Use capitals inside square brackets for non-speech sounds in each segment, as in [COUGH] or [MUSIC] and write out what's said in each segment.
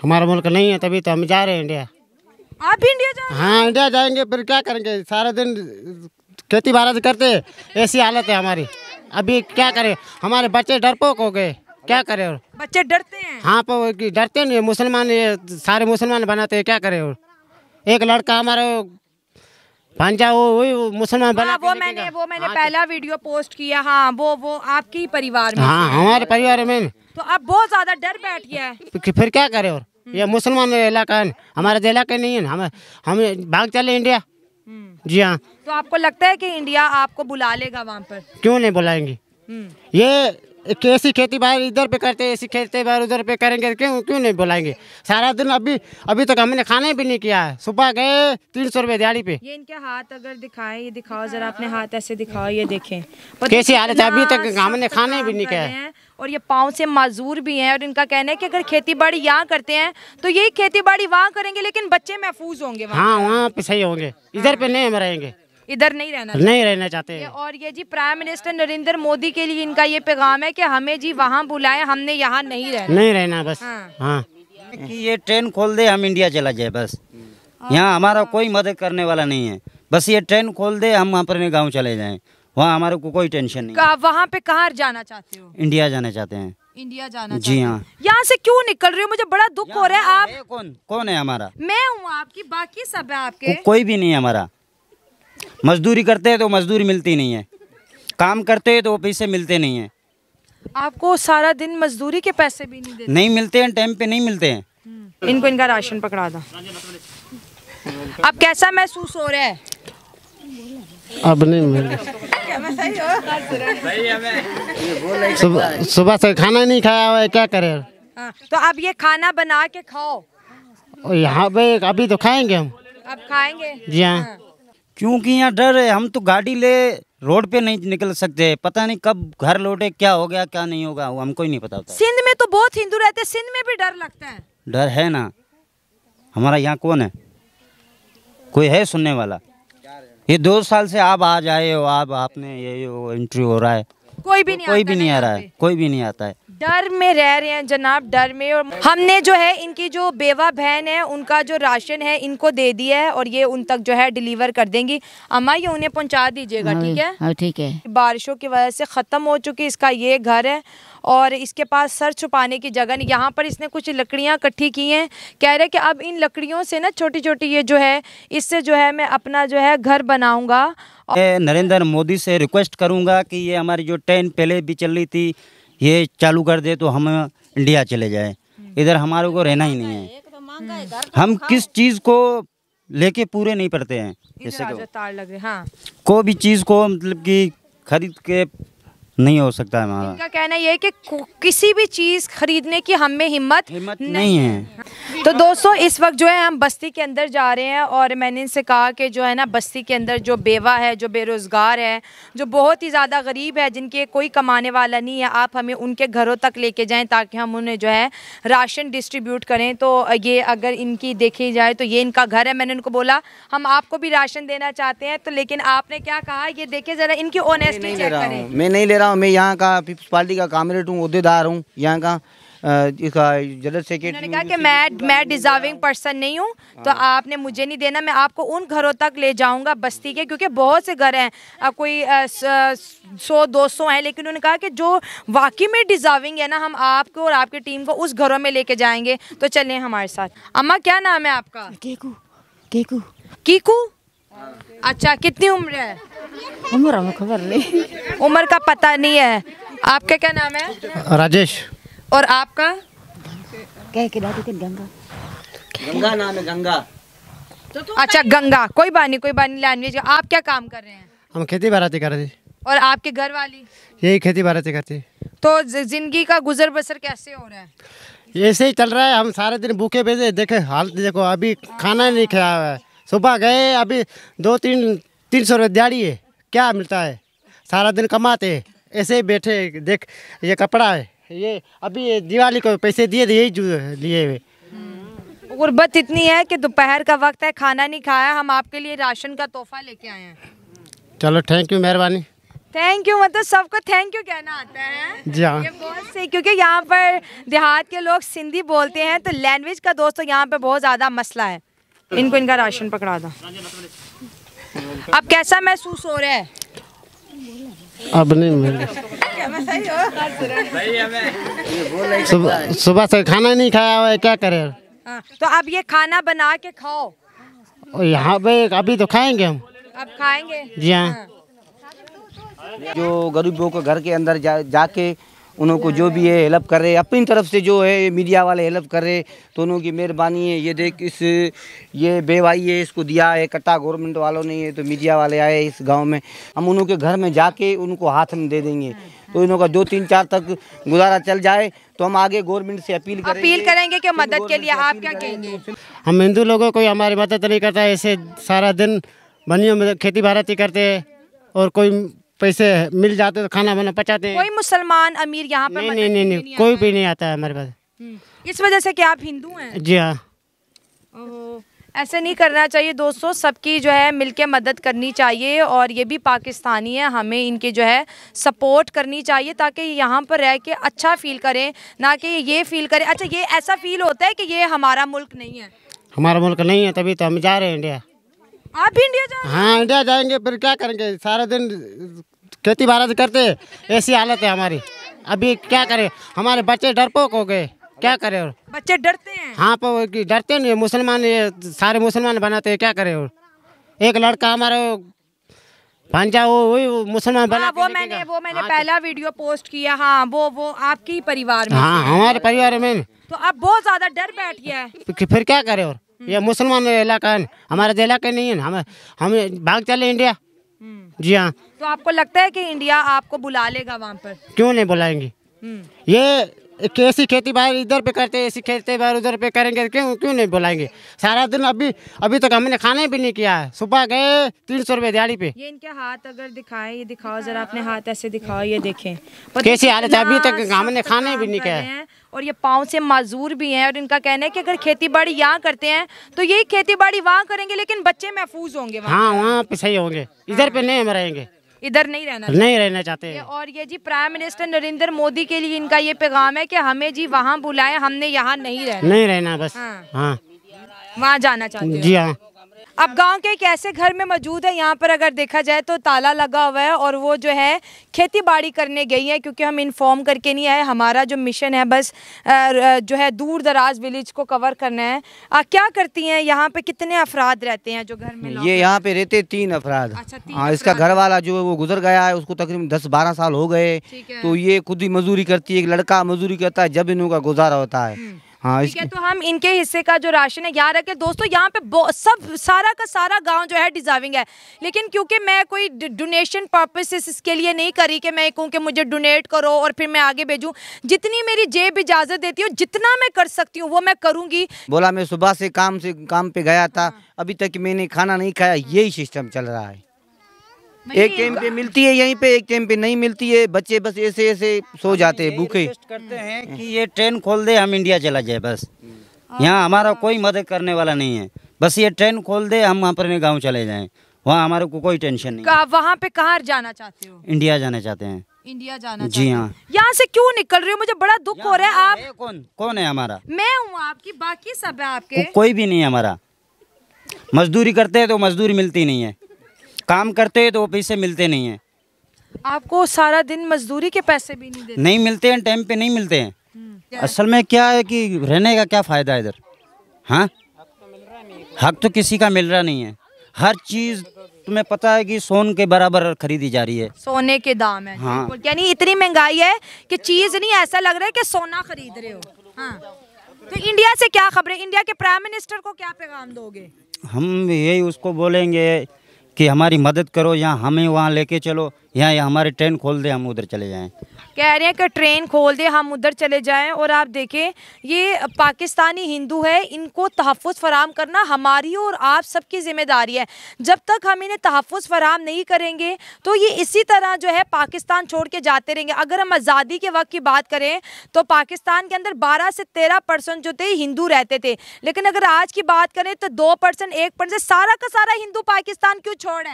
हमारा मुल्क नहीं है तभी तो हम जा रहे हैं इंडिया आप भी इंडिया जा हाँ? इंडिया जाएँगे फिर क्या करेंगे? सारा दिन खेती बाड़ी करते ऐसी हालत है हमारी। अभी क्या करें? हमारे बच्चे डरपोक हो गए। क्या करें और? बच्चे डरते हैं। हाँ पर डरते नहीं है, मुसलमान ये सारे मुसलमान बनाते हैं। क्या करें और? एक लड़का हमारा भांजा वो वही मुसलमान बना हाँ वो मैंने वो मैंने हाँ, पहला वीडियो पोस्ट किया। हाँ वो वो आपके ही परिवार में हाँ हमारे परिवार में। तो अब बहुत ज़्यादा डर बैठ गया है। फिर क्या करें और? ये मुसलमान इलाका है हमारे तो इलाका नहीं है हम हम भाग चले इंडिया। हम्म। जी हाँ। तो आपको लगता है कि इंडिया आपको बुला लेगा वहाँ पर? क्यों नहीं बुलाएँगे? हम्म। ये कैसी खेती बाहर इधर पे करते हैं ऐसी खेती बाड़ी उधर पे करेंगे क्यों क्यों नहीं बुलाएँगे? सारा दिन अभी अभी तक हमने खाना भी नहीं किया है। सुबह गए तीन सौ रुपये दिहाड़ी पे। ये इनके हाथ अगर दिखाएँ ये दिखाओ जरा अपने हाथ ऐसे दिखाओ ये देखें। कैसी हालत है? अभी तक हमने खाने भी नहीं किया है और ये पाँव से माजूर भी हैं और इनका कहना है कि अगर खेती बाड़ी यहाँ करते हैं तो यही खेती बाड़ी वहाँ करेंगे लेकिन बच्चे महफूज होंगे हाँ वहाँ पे सही होंगे। इधर पे नहीं हम रहेंगे। इधर नहीं रहना नहीं रहना चाहते। चाहिए। और ये जी प्राइम मिनिस्टर नरेंद्र मोदी के लिए इनका ये पैगाम है कि हमें जी वहाँ बुलाएँ हमने यहाँ नहीं रहना। नहीं रहना बस। हाँ। हाँ। कि ये ट्रेन खोल दे हम इंडिया चला जाए बस। यहाँ हमारा कोई मदद करने वाला नहीं है। बस ये ट्रेन खोल दे हम अपने गाँव चले जाए। वहाँ हमारे को कोई टेंशन नहीं। का- वहाँ पे कहाँ जाना चाहते हो? इंडिया जाना चाहते हैं। इंडिया जाना जी हाँ। यहाँ से क्यों निकल रहे हो? मुझे बड़ा दुख हो रहा है। आप कौन? कौन है हमारा? मैं हूँ आपकी बाकी सब है आपके। को, कोई भी नहीं है हमारा। मजदूरी करते हैं तो मजदूरी मिलती नहीं है। काम करते हैं तो वो पैसे मिलते नहीं है। आपको सारा दिन मजदूरी के पैसे भी नहीं देते? नहीं मिलते हैं टाइम पे नहीं मिलते हैं। इनको इनका राशन पकड़ा दो। अब कैसा महसूस हो रहा है? अब नहीं मिले सुबह सुबह से खाना नहीं खाया हुआ है क्या करें? हाँ, तो अब ये खाना बना के खाओ। यहाँ पे अभी तो खाएँगे हम। अब खाएँगे? जी हाँ। क्योंकि यहाँ डर है हम तो गाड़ी ले रोड पे नहीं निकल सकते। पता नहीं कब घर लौटे क्या हो गया क्या नहीं होगा वो हमको ही नहीं पता होता। सिंध में तो बहुत हिंदू रहते हैं सिंध में भी डर लगता है। डर है ना? हमारा यहाँ कौन है? कोई है सुनने वाला? ये दो साल से आप आ जाए हो आप आपने ये एंट्री हो रहा है। कोई भी नहीं कोई भी नहीं आ रहा है कोई भी नहीं आता है। डर में रह रहे हैं जनाब डर में। और हमने जो है इनकी जो बेवा बहन है उनका जो राशन है इनको दे दिया है और ये उन तक जो है डिलीवर कर देंगी। अम्मा ये उन्हें पहुँचा दीजिएगा ठीक है? हाँ ठीक है। बारिशों की वजह से ख़त्म हो चुकी इसका ये घर है और इसके पास सर छुपाने की जगह नहीं। यहाँ पर इसने कुछ लकड़ियाँ इकट्ठी की हैं। कह रहे कि अब इन लकड़ियों से ना छोटी छोटी ये जो है इससे जो है मैं अपना जो है घर बनाऊँगा। नरेंद्र मोदी से रिक्वेस्ट करूँगा कि ये हमारी जो ट्रेन पहले भी चल रही थी ये चालू कर दे तो हम इंडिया चले जाए। इधर हमारे को रहना ही नहीं है। हम किस चीज़ को लेके पूरे नहीं पड़ते हैं जैसे कि तार लग रहे हाँ। कोई भी चीज़ को मतलब कि खरीद के नहीं हो सकता है हमारा इनका कहना ये है कि किसी भी चीज़ खरीदने की हमें हिम्मत हिम्मत नहीं है। तो दोस्तों इस वक्त जो है हम बस्ती के अंदर जा रहे हैं और मैंने इनसे कहा कि जो है ना बस्ती के अंदर जो बेवा है जो बेरोज़गार है जो बहुत ही ज़्यादा गरीब है जिनके कोई कमाने वाला नहीं है आप हमें उनके घरों तक लेके जाएँ ताकि हम उन्हें जो है राशन डिस्ट्रीब्यूट करें। तो ये अगर इनकी देखी जाए तो ये इनका घर है मैंने उनको बोला हम आपको भी राशन देना चाहते हैं। तो लेकिन आपने क्या कहा? ये देखिए ज़रा इनकी ऑनेस्टी चेक करें। मैं नहीं ले रहा हूँ मैं यहाँ का पीपल्स पार्टी का कामरेड हूँ अहदेदार हूँ यहाँ का जनरल सेक्रेटरी कहा कि मैं मैं डिजर्विंग पर्सन नहीं हूँ तो आपने मुझे नहीं देना मैं आपको उन घरों तक ले जाऊँगा बस्ती के क्योंकि बहुत से घर हैं। कोई सौ दो सौ हैं लेकिन उन्होंने कहा कि जो वाकई में डिजर्विंग है ना हम आपको और आपकी टीम को उस घरों में लेके जाएँगे। तो चलें हमारे साथ। अम्मा क्या नाम है आपका? केकू केकू। कीकू? अच्छा कितनी उम्र है? उम्र हमें खबर नहीं। उम्र का पता नहीं है। आपका क्या नाम है? राजेश। और आपका? कह के दादी गंगा। गंगा नाम है गंगा। अच्छा गंगा। कोई बात नहीं कोई बात नहीं लैंग्वेज आप क्या काम कर रहे हैं? हम खेती बाराती कर रहे थे और आपके घर वाली यही खेती बाराती करते तो ज़िंदगी का गुजर बसर कैसे हो रहा है? ऐसे ही चल रहा है हम सारे दिन भूखे भेजे देखे हाल देखो अभी खाना नहीं खाया हुआ है। सुबह गए अभी दो तीन तीन सौ रुपये दिहाड़ी है। क्या मिलता है? सारा दिन कमाते हैं। ऐसे ही बैठे देख ये कपड़ा है। ये अभी दिवाली को पैसे दिए थे यही लिए हुए। गुर्बत इतनी है कि दोपहर का वक्त है खाना नहीं खाया हम आपके लिए राशन का तोहफा लेके आए हैं। चलो थैंक यू मेहरबानी। थैंक यू मतलब सबको थैंक यू कहना आता है। जी हाँ। ये बहुत सही क्योंकि यहाँ पर देहात के लोग सिंधी बोलते हैं तो लैंग्वेज का दोस्तों यहाँ पे बहुत ज़्यादा मसला है। इनको इनका राशन पकड़ा दो। अब कैसा महसूस हो रहा है? अब नहीं सुबह सुबह से खाना नहीं खाया हुआ है क्या करें? हाँ, तो अब ये खाना बना के खाओ। यहाँ पे अभी तो खाएँगे हम। अब खाएँगे? जी हाँ। जो गरीबों के घर के अंदर जा जाके उनको जो भी है हेल्प कर रहे अपनी तरफ़ से जो है मीडिया वाले हेल्प कर रहे तो उनों की मेहरबानी है। ये देख इस ये बेवाई है इसको दिया है कट्टा गवर्नमेंट वालों ने ये तो मीडिया वाले आए इस गाँव में। हम उन्हों के घर में जाके उनको हाथ में दे देंगे। तो इन्हों का दो तीन चार तक गुजारा चल जाए तो हम आगे गवर्नमेंट से अपील करेंगे। अपील करेंगे कि मदद के लिए आप क्या कहेंगे? हम हिंदू लोगों को हमारी मदद नहीं करता ऐसे सारा दिन बनियों में खेती बाराती करते हैं और कोई पैसे मिल जाते तो खाना वाना पचाते। हैं कोई मुसलमान अमीर यहाँ पर नहीं मदद नहीं नहीं नहीं कोई भी नहीं आता है हमारे पास। हम्म। इस वजह से कि आप हिंदू हैं? जी हाँ। ओहो, ऐसे नहीं करना चाहिए दोस्तों सबकी जो है मिलके मदद करनी चाहिए और ये भी पाकिस्तानी है हमें इनके जो है सपोर्ट करनी चाहिए ताकि यहाँ पर रह के अच्छा फील करें ना कि ये फील करें। अच्छा ये ऐसा फील होता है कि ये हमारा मुल्क नहीं है? हमारा मुल्क नहीं है तभी तो हम जा रहे हैं इंडिया। आप भी इंडिया जा हाँ? इंडिया जाएँगे फिर क्या करेंगे? सारा दिन खेती बाराती करते ऐसी हालत है हमारी। अभी क्या करें? हमारे बच्चे डरपोक हो गए। क्या करे और? बच्चे डरते हैं। हाँ पर डरते नहीं मुसलमान ये सारे मुसलमान बनाते हैं क्या करे और? एक लड़का हमारा भांजा वो वही मुसलमान बना हाँ वो मैंने वो मैंने हाँ, पहला वीडियो पोस्ट किया हाँ वो वो आपके ही परिवार में हाँ हमारे परिवार में। तो अब बहुत ज़्यादा डर बैठ गया है। फिर क्या करे और? ये मुसलमान इलाका है हमारा तो इलाका नहीं है हम हम भाग चले इंडिया। हम्म। जी हाँ। तो आपको लगता है कि इंडिया आपको बुला लेगा वहाँ पर? क्यों नहीं बुलाएँगे? हम्म। ये कैसी खेती बाड़ी इधर पे करते हैं ऐसी खेती बाड़ी उधर पे करेंगे क्यों क्यों नहीं बुलाएँगे? सारा दिन अभी अभी तक हमने खाना भी नहीं किया है। सुबह गए तीन सौ रुपये दिहाड़ी पे। ये इनके हाथ अगर दिखाएँ ये दिखाओ जरा अपने हाथ ऐसे दिखाओ ये देखें। कैसी हालत है? अभी तक हमने खाने भी नहीं किया हैं। और ये पाँव से माजूर भी हैं और इनका कहना है कि अगर खेती बाड़ी यहाँ करते हैं तो यही खेती बाड़ी वहाँ करेंगे लेकिन बच्चे महफूज होंगे हाँ वहाँ पे सही होंगे। इधर पे नहीं हम रहेंगे। इधर नहीं रहना नहीं रहना चाहते। हैं। और ये जी प्राइम मिनिस्टर नरेंद्र मोदी के लिए इनका ये पैगाम है कि हमें जी वहाँ बुलाए हमने यहाँ नहीं रहना। नहीं रहना बस। हाँ। हाँ। वहाँ जाना चाहते हैं। जी हाँ। अब गाँव के एक ऐसे घर में मौजूद है? यहाँ पर अगर देखा जाए तो ताला लगा हुआ है और वो जो है खेती बाड़ी करने गई है क्योंकि हम इन्फॉर्म करके नहीं आए। हमारा जो मिशन है बस जो है दूर दराज विलेज को कवर करना है। आ, क्या करती हैं? यहाँ पे कितने अफराद रहते हैं जो घर में ये यहाँ पे रहते तीन अफराद। अच्छा, हाँ इसका घर वाला जो है वो गुजर गया है उसको तकरीबन दस बारह साल हो गए। तो ये खुद ही मजदूरी करती है एक लड़का मजदूरी करता है जब इनका गुजारा होता है। हाँ ठीक है तो हम इनके हिस्से का जो राशन है यहाँ रखे दोस्तों यहाँ पे सब सारा का सारा गाँव जो है डिजर्विंग है। लेकिन क्योंकि मैं कोई डोनेशन पर्पस इसके लिए नहीं करी कि मैं कहूँ कि मुझे डोनेट करो और फिर मैं आगे भेजूँ। जितनी मेरी जेब इजाज़त देती है जितना मैं कर सकती हूँ वो मैं करूँगी। बोला मैं सुबह से काम से काम पे गया था हाँ। अभी तक मैंने खाना नहीं खाया यही सिस्टम चल रहा है। एक टाइम पे मिलती है यहीं पे एक टाइम पे नहीं मिलती है बच्चे बस ऐसे ऐसे सो जाते हैं भूखे। करते हैं कि ये ट्रेन खोल दे हम इंडिया चला जाए बस। यहाँ हमारा कोई मदद करने वाला नहीं है। बस ये ट्रेन खोल दे हम अपने गाँव चले जाए। वहाँ हमारे को कोई टेंशन नहीं का वहाँ पे कहाँ जाना चाहते हो? इंडिया जाना चाहते हैं। इंडिया जाना जी हाँ। यहाँ से क्यों निकल रही हो? मुझे बड़ा दुख हो रहा है आप है कौन? कौन है हमारा? मैं हूँ आपकी बाकी सब है आपके। को, कोई भी नहीं है हमारा। मजदूरी करते हैं तो मजदूरी मिलती नहीं है। काम करते हैं तो वो पैसे मिलते नहीं है। आपको सारा दिन मजदूरी के पैसे भी नहीं देते? नहीं मिलते हैं टाइम पे नहीं मिलते हैं। हम्म। असल में क्या है कि रहने का क्या फ़ायदा है इधर? हाँ? हक तो किसी का मिल रहा नहीं है। हर चीज़ तुम्हें पता है कि सोन के बराबर खरीदी जा रही है। सोने के दाम है। हाँ। यानी इतनी महँगाई है कि चीज़ नहीं ऐसा लग रहा है कि सोना खरीद रहे हो। हाँ। तो इंडिया से क्या खबर? है इंडिया के प्राइम मिनिस्टर को क्या पैगाम दोगे? हम यही उसको बोलेंगे कि हमारी मदद करो या हमें वहाँ लेके चलो। यहाँ यहाँ हमारी ट्रेन खोल दे, हम उधर चले जाएँ। कह रहे हैं कि ट्रेन खोल दे, हम उधर चले जाएँ और आप देखें, ये पाकिस्तानी हिंदू है, इनको तहफ़ फराम करना हमारी और आप सबकी ज़िम्मेदारी है। जब तक हम इन्हें तहफ़ फराम नहीं करेंगे तो ये इसी तरह जो है पाकिस्तान छोड़ के जाते रहेंगे। अगर हम आज़ादी के वक्त की बात करें तो पाकिस्तान के अंदर 12 से 13 परसेंट जो थे, हिंदू रहते थे। लेकिन अगर आज की बात करें तो दो परसेंट, एक परसेंट, सारा का सारा हिंदू पाकिस्तान क्यों छोड़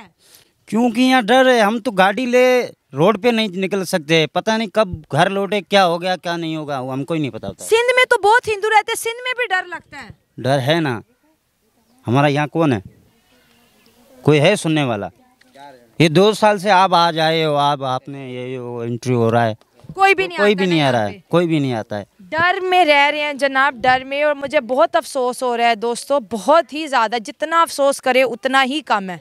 क्योंकि यहाँ डर है हम तो गाड़ी ले रोड पे नहीं निकल सकते। पता नहीं कब घर लौटे क्या हो गया क्या नहीं होगा वो हमको ही नहीं पता होता। सिंध में तो बहुत हिंदू रहते हैं सिंध में भी डर लगता है। डर है ना? हमारा यहाँ कौन है? कोई है सुनने वाला? ये दो साल से आप आ जाए हो आप आपने ये इंटरव्यू हो रहा है। कोई भी नहीं कोई भी नहीं आ रहा है कोई भी नहीं आता है। डर में रह रहे हैं जनाब डर में और मुझे बहुत अफसोस हो रहा है दोस्तों बहुत ही ज़्यादा जितना अफसोस करे उतना ही कम है।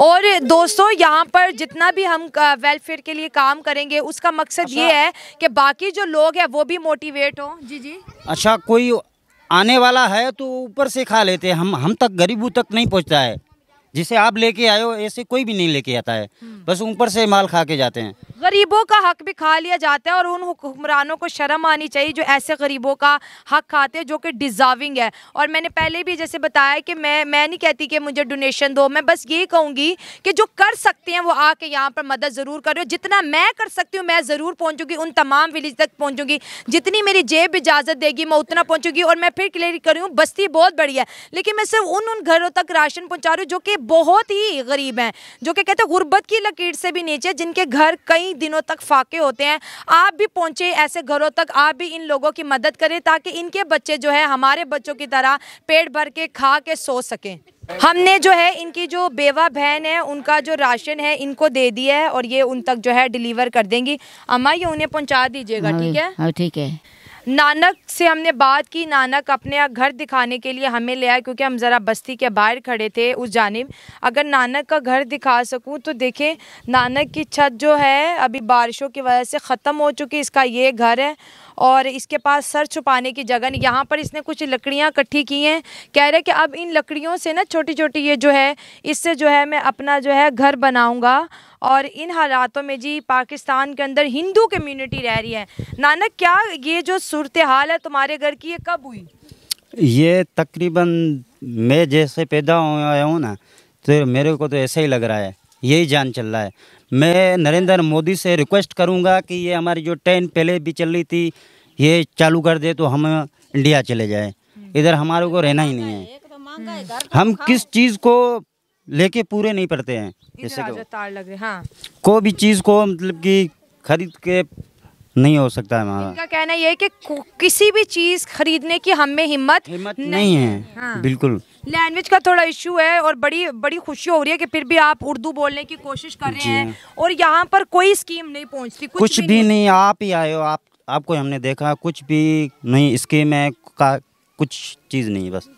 और दोस्तों यहाँ पर जितना भी हम वेलफेयर के लिए काम करेंगे उसका मकसद अच्छा। ये है कि बाकी जो लोग हैं वो भी मोटिवेट हो। जी जी। अच्छा कोई आने वाला है तो ऊपर से खा लेते हैं। हम हम तक गरीबों तक नहीं पहुँचता है। जिसे आप लेके आए हो ऐसे कोई भी नहीं लेके आता है। बस ऊपर से माल खा के जाते हैं। गरीबों का हक भी खा लिया जाता है और उन हुक्मरानों को शर्म आनी चाहिए जो ऐसे गरीबों का हक खाते हैं जो कि डिज़र्विंग है। और मैंने पहले भी जैसे बताया कि मैं मैं नहीं कहती कि मुझे डोनेशन दो, मैं बस ये कहूँगी कि जो कर सकते हैं वो आके यहाँ पर मदद ज़रूर करो जितना मैं कर सकती हूँ, मैं ज़रूर पहुँचूँगी, उन तमाम विलेज तक पहुँचूँगी। जितनी मेरी जेब इजाज़त देगी, मैं उतना पहुँचूँगी और मैं फिर क्लियर कर बस्ती बहुत बड़ी है। लेकिन मैं सिर्फ़ उन उन घरों तक राशन पहुँचा रही हूँ जो कि बहुत ही गरीब हैं, जो कि कहते हैं, गुर्बत की लकीर से भी नीचे जिनके घर कई दिनों तक फाके होते हैं। आप भी पहुँचे ऐसे घरों तक आप भी इन लोगों की मदद करें ताकि इनके बच्चे जो है हमारे बच्चों की तरह पेट भर के खा के सो सकें। हमने जो है इनकी जो बेवा बहन है उनका जो राशन है इनको दे दिया है और ये उन तक जो है डिलीवर कर देंगी। अम्मा ये उन्हें पहुँचा दीजिएगा ठीक है? हाँ ठीक है। नानक से हमने बात की। नानक अपने घर दिखाने के लिए हमें ले आए क्योंकि हम ज़रा बस्ती के बाहर खड़े थे उस जानब। अगर नानक का घर दिखा सकूँ तो देखें, नानक की छत जो है अभी बारिशों की वजह से ख़त्म हो चुकी इसका ये घर है और इसके पास सर छुपाने की जगह नहीं। यहाँ पर इसने कुछ लकड़ियाँ इकट्ठी की हैं। कह रहे कि अब इन लकड़ियों से ना छोटी छोटी ये जो है, इससे जो है मैं अपना जो है घर बनाऊँगा। और इन हालातों में जी पाकिस्तान के अंदर हिंदू कम्यूनिटी रह रही है। नानक, क्या ये जो सूरत हाल है तुम्हारे घर की, ये कब हुई? ये तकरीबन मैं जैसे पैदा हुआ हूँ ना तो मेरे को तो ऐसा ही लग रहा है। यही जान चल रहा है। मैं नरेंद्र मोदी से रिक्वेस्ट करूँगा कि ये हमारी जो ट्रेन पहले भी चल रही थी ये चालू कर दे तो हम इंडिया चले जाए। इधर हमारे को रहना ही नहीं है। हम किस चीज़ को लेके पूरे नहीं पड़ते हैं जैसे तार लग रहे हाँ। कोई भी चीज़ को मतलब कि खरीद के नहीं हो सकता है हमारा। इनका कहना ये है कि किसी भी चीज़ खरीदने की हमें में हिम्मत हिम्मत नहीं है। हाँ। बिल्कुल। लैंग्वेज का थोड़ा इशू है और बड़ी बड़ी खुशी हो रही है कि फिर भी आप उर्दू बोलने की कोशिश कर रहे हैं और यहाँ पर कोई स्कीम नहीं पहुँचती कुछ, कुछ भी भी नहीं। नहीं आप ही आए हो आप आपको हमने देखा कुछ भी नहीं स्कीम है का कुछ चीज़ नहीं बस।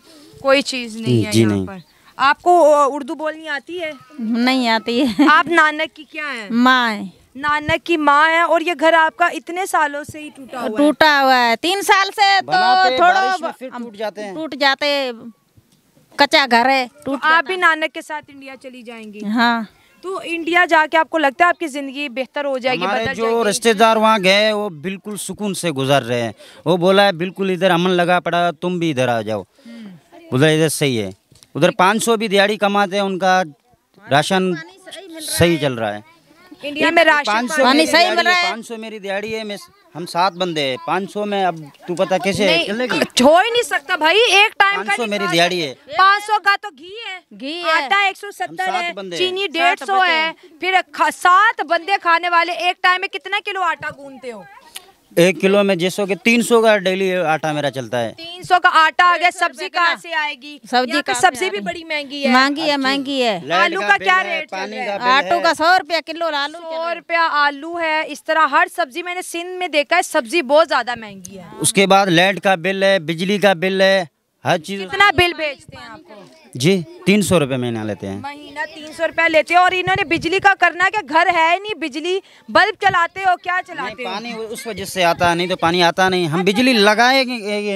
कोई चीज़ नहीं है जी यहाँ नहीं। पर। आपको उर्दू बोलनी आती है? नहीं आती है। आप नानक की क्या है? माँ है। नानक की माँ है और ये घर आपका इतने सालों से ही टूटा हुआ है। टूटा हुआ है। तीन साल से तो थोड़ा टूट जाते हैं। टूट जाते कच्चा घर है तो टूट आप भी नानक के साथ इंडिया चली जाएँगी। हाँ। तो इंडिया जाके आपको लगता है आपकी ज़िंदगी बेहतर हो जाएगी हमारे जो रिश्तेदार वहाँ गए वो बिल्कुल सुकून से गुजर रहे हैं। वो बोला है बिल्कुल इधर अमन लगा पड़ा तुम भी इधर आ जाओ। उधर इधर सही है। उधर 500 भी दिहाड़ी कमाते हैं उनका राशन सही चल रहा है। इंडिया में राशन पाँच सौ पानी मेरी सही दिहाड़ी मिल रहा है। पाँच सौ मेरी दिहाड़ी है मैं हम सात बंदे हैं। पाँच सौ में अब तू पता कैसे [CLEARS THROAT] छो हो ही नहीं सकता भाई एक टाइम का 500 मेरी दिहाड़ी है। पाँच सौ का तो घी है। घी आटा एक सौ सत्तर है चीनी डेढ़ सौ है। फिर सात बंदे खाने वाले एक टाइम में कितना किलो आटा गूंदते हो? एक किलो में जैसो के तीन सौ का डेली आटा मेरा चलता है। तीन सौ का आटा आ गया सब्ज़ी कहाँ से आएगी। सब्ज़ी से सब्ज़ी भी बड़ी महँगी है। महँगी है महँगी है। आलू का क्या रेट है? आटो का सौ रुपया किलो आलू सौ रुपया आलू है इस तरह हर सब्ज़ी मैंने सिंध में देखा है सब्ज़ी बहुत ज़्यादा महँगी है। उसके बाद लाइट का बिल है बिजली का बिल है हर चीज़ कितना बिल भेजते हैं आपको? जी तीन सौ रुपये महीना लेते हैं। महीना तीन सौ रुपया लेते हैं और इन्होंने बिजली का करना क्या घर है नहीं बिजली बल्ब चलाते हो क्या चलाते हो? पानी उस वजह से आता है नहीं तो पानी आता नहीं। हम बिजली लगाए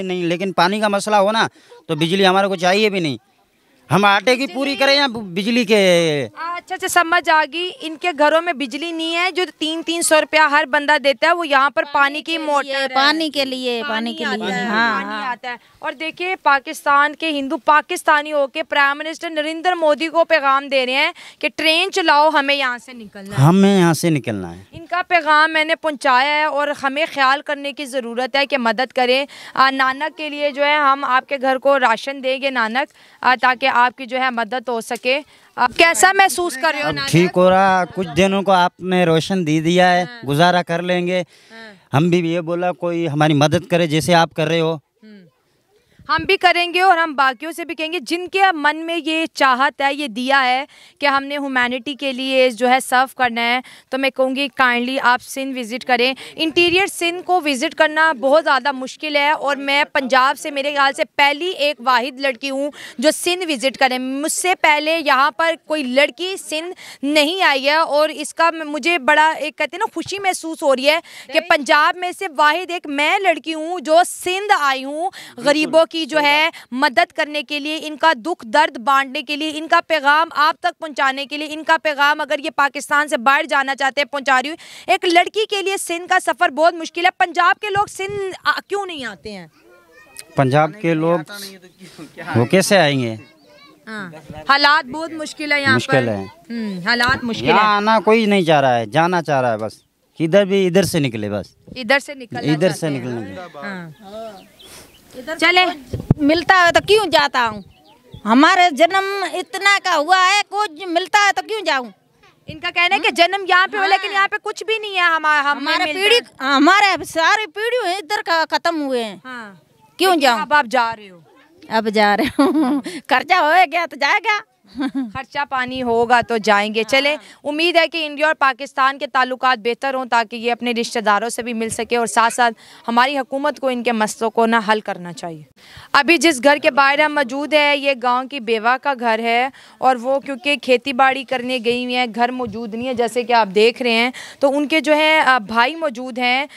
नहीं लेकिन पानी का मसला हो ना तो बिजली हमारे को चाहिए भी नहीं। हम आटे की पूरी करें या बिजली के? अच्छा अच्छा समझ आ गई। इनके घरों में बिजली नहीं है जो तीन तीन सौ रुपया हर बंदा देता है वो यहाँ पर पानी की मोटर है। पानी के लिए पानी के लिए। है, हाँ। पानी आता है। और देखिए पाकिस्तान के हिंदू पाकिस्तानी होके प्राइम मिनिस्टर नरेंद्र मोदी को पैगाम दे रहे हैं कि ट्रेन चलाओ हमें यहाँ से निकलना है। हमें यहाँ से निकलना है। इनका पैगाम मैंने पहुँचाया है और हमें ख्याल करने की ज़रूरत है कि मदद करें। नानक के लिए जो है हम आपके घर को राशन देंगे नानक ताकि आपकी जो है मदद हो सके। आप कैसा महसूस कर रहे हो ठीक हो रहा कुछ दिनों को आपने रोशन दे दिया है गुजारा कर लेंगे। हम भी ये बोला कोई हमारी मदद करे जैसे आप कर रहे हो। हम भी करेंगे और हम बाकियों से भी कहेंगे जिनके मन में ये चाहत है ये दिया है कि हमने ह्यूमैनिटी के लिए जो है सर्व करना है तो मैं कहूँगी काइंडली आप सिंध विज़िट करें। इंटीरियर सिंध को विज़िट करना बहुत ज़्यादा मुश्किल है और मैं पंजाब से मेरे ख्याल से पहली एक वाहिद लड़की हूँ जो सिंध विज़िट करें। मुझसे पहले यहाँ पर कोई लड़की सिंध नहीं आई है और इसका मुझे बड़ा एक कहते हैं ना खुशी महसूस हो रही है कि पंजाब में से वाहिद एक मैं लड़की हूँ जो सिंध आई हूँ गरीबों की जो है मदद करने के लिए इनका दुख दर्द बांटने के लिए इनका पैगाम आप तक पहुँचाने के लिए इनका पैगाम अगर ये पाकिस्तान से बाहर जाना चाहते हैं पहुँचा रही हूँ एक लड़की के लिए सिंध का सफ़र बहुत मुश्किल है। पंजाब के लोग सिंध क्यों नहीं आते हैं? पंजाब के लोग वो कैसे आएँगे? हाँ। हालात बहुत मुश्किल है यहाँ मुश्किल है। हम्म, हालात मुश्किल है। आना कोई नहीं चाह रहा है जाना चाह रहा है बस। इधर भी इधर से निकले बस। इधर से निकल इधर से निकलने। हाँ। चले मिलता है तो क्यों जाता हूँ? हमारे जन्म इतना का हुआ है कुछ मिलता है तो क्यों जाऊँ? इनका कहना है कि जन्म यहाँ पे हो लेकिन यहाँ पे कुछ भी नहीं है हमारे हमारे पीढ़ी हमारे सारे पीढ़ी इधर का खत्म हुए हैं। हाँ। क्यों जाऊँ? अब आप जा रहे हो। अब जा रहे हूँ। [LAUGHS] कर्जा हो गया तो जाएगा। [LAUGHS] खर्चा पानी होगा तो जाएँगे। चले उम्मीद है कि इंडिया और पाकिस्तान के ताल्लुकात बेहतर हों ताकि ये अपने रिश्तेदारों से भी मिल सके और साथ साथ हमारी हुकूमत को इनके मसलों को ना हल करना चाहिए। अभी जिस घर के बाहर हम मौजूद है ये गाँव की बेवा का घर है और वो क्योंकि खेती बाड़ी करने गई हुई हैं घर मौजूद नहीं है जैसे कि आप देख रहे हैं। तो उनके जो है भाई मौजूद हैं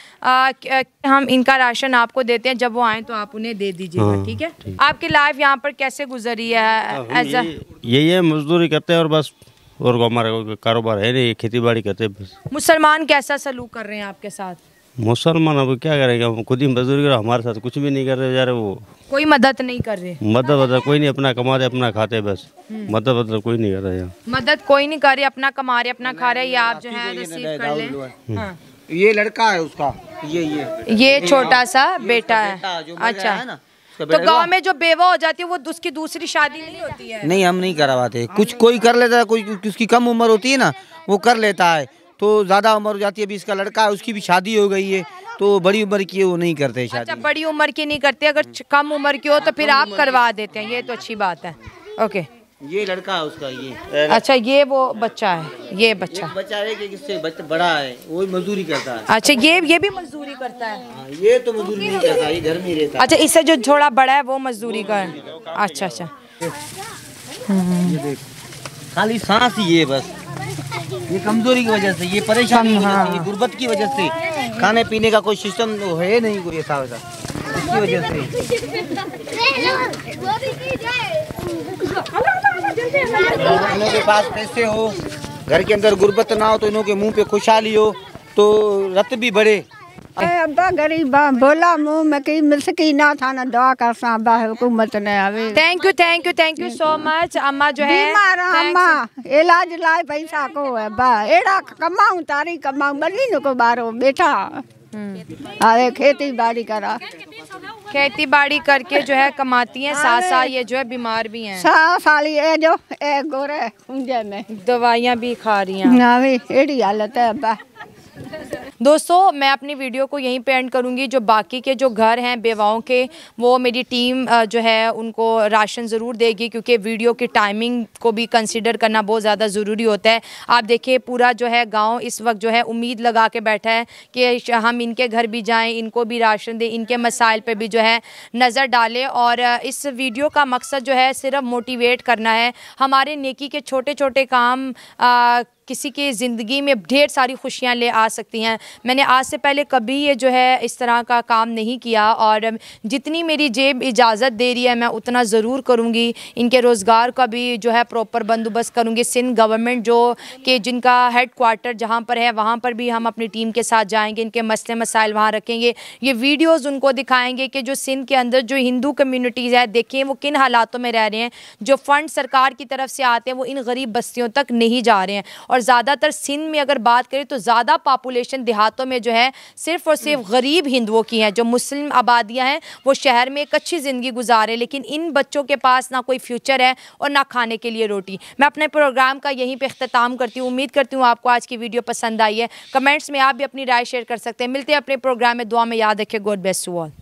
हम इनका राशन आपको देते हैं जब वो आए तो आप उन्हें दे दीजिएगा ठीक है? आपकी लाइफ यहाँ पर कैसे गुजरी है एज अ यही है मजदूरी करते हैं और बस और हमारा कोई कारोबार है नहीं खेती बाड़ी करते हैं बस। मुसलमान कैसा सलूक कर रहे हैं आपके साथ? मुसलमान अब क्या करेंगे? हम खुद ही मजदूरी करो हमारे साथ कुछ भी नहीं कर रहे बेचारे वो। कोई मदद नहीं कर रहे। मदद वदद कोई नहीं अपना कमा रहे अपना खाते बस। मदद वदद कोई नहीं कर रहे यहाँ। मदद कोई नहीं कर रहे अपना कमा रहे अपना खा रहे ये आप जो है रिसीव कर लें। हाँ। ये लड़का है उसका ये ये। ये छोटा सा बेटा है। अच्छा। है तो गाँव में जो बेवा हो जाती है वो उसकी दूसरी शादी नहीं होती है। नहीं हम नहीं करवाते। कुछ कोई कर लेता है कोई उसकी कम उम्र होती है ना वो कर लेता है। तो ज़्यादा उम्र हो जाती है अभी इसका लड़का है उसकी भी शादी हो गई है तो बड़ी उम्र की वो नहीं करते शादी। अच्छा बड़ी उम्र की नहीं करते अगर कम उम्र की हो तो फिर आप करवा देते हैं ये तो अच्छी बात है। ओके। ये लड़का है उसका ये। अच्छा ये वो बच्चा है ये बच्चा। बच्चा है कि किससे बच्चा बड़ा है वो मजदूरी करता है। अच्छा ये ये भी मजदूरी करता है? हाँ, ये तो मजदूरी नहीं करता ये घर में ही रहता अच्छा इससे जो थोड़ा बड़ा है वो मजदूरी कर। अच्छा अच्छा। खाली सांस ही है बस। ये कमज़ोरी की वजह से ये परेशानी से ये गुर्बत की वजह से। खाने पीने का कोई सिस्टम तो है नहीं कोई ऐसा वैसा। इसकी वजह से। इन्हों के पास पैसे हो घर के अंदर गुर्बत ना हो तो इन्हों के मुँह पे खुशहाली हो तो रत भी बढ़े। अब्बा गरीब बोला मुँह में की मिल सकी ना था ना दुआ कर सा अब्बा हुकूमत ने आवे। Thank you thank you thank you so much अम्मा जो है। बीमार अम्मा। इलाज लाए पैसा को है बा एड़ा कमाऊं तारी कमाऊं बनी न को बारो बेटा। अरे खेती बाड़ी करा। खेती बाड़ी करके जो है कमाती हैं साथ साथ ये जो है बीमार भी हैं। सा साली है जो एक गोरे में दवाइयाँ भी खा रही हैं। ना भी एड़ी हालत है अब्बा दोस्तों मैं अपनी वीडियो को यहीं पे एंड करूँगी। जो बाकी के जो घर हैं बेवाओं के वो मेरी टीम जो है उनको राशन ज़रूर देगी क्योंकि वीडियो की टाइमिंग को भी कंसिडर करना बहुत ज़्यादा ज़रूरी होता है। आप देखिए पूरा जो है गाँव इस वक्त जो है उम्मीद लगा के बैठा है कि हम इनके घर भी जाएँ इनको भी राशन दें इनके मसाइल पर भी जो है नज़र डालें। और इस वीडियो का मकसद जो है सिर्फ़ मोटिवेट करना है। हमारे नेकी के छोटे छोटे काम अ, किसी की ज़िंदगी में ढेर सारी खुशियाँ ले आ सकती हैं। मैंने आज से पहले कभी ये जो है इस तरह का काम नहीं किया और जितनी मेरी जेब इजाज़त दे रही है, मैं उतना ज़रूर करूँगी। इनके रोज़गार का भी जो है प्रॉपर बंदोबस्त करूँगी। सिंध गवर्नमेंट जो कि जिनका हेड क्वार्टर जहाँ पर है, वहाँ पर भी हम अपनी टीम के साथ जाएँगे, इनके मसले मसाइल वहाँ रखेंगे। ये वीडियोज़ उनको दिखाएँगे कि जो सिंध के अंदर जो हिंदू कम्यूनिटीज़ है, देखें वो किन हालातों में रह रहे हैं। जो फ़ंड सरकार की तरफ़ से आते हैं, वो इन गरीब बस्तियों तक नहीं जा रहे हैं। और और ज़्यादातर सिंध में अगर बात करें तो ज़्यादा पॉपुलेशन देहातों में जो है, सिर्फ़ और सिर्फ़ गरीब हिंदुओं की हैं, जो मुस्लिम आबादियाँ हैं, वो शहर में एक अच्छी ज़िंदगी गुजारे, लेकिन इन बच्चों के पास ना कोई फ्यूचर है और ना खाने के लिए रोटी। मैं अपने प्रोग्राम का यहीं पर अख्ताम करती हूँ, उम्मीद करती हूँ आपको आज की वीडियो पसंद आई है। कमेंट्स में आप भी अपनी राय शेयर कर सकते हैं। मिलते हैं अपने प्रोग्राम में, दुआ में याद रखें। God best to all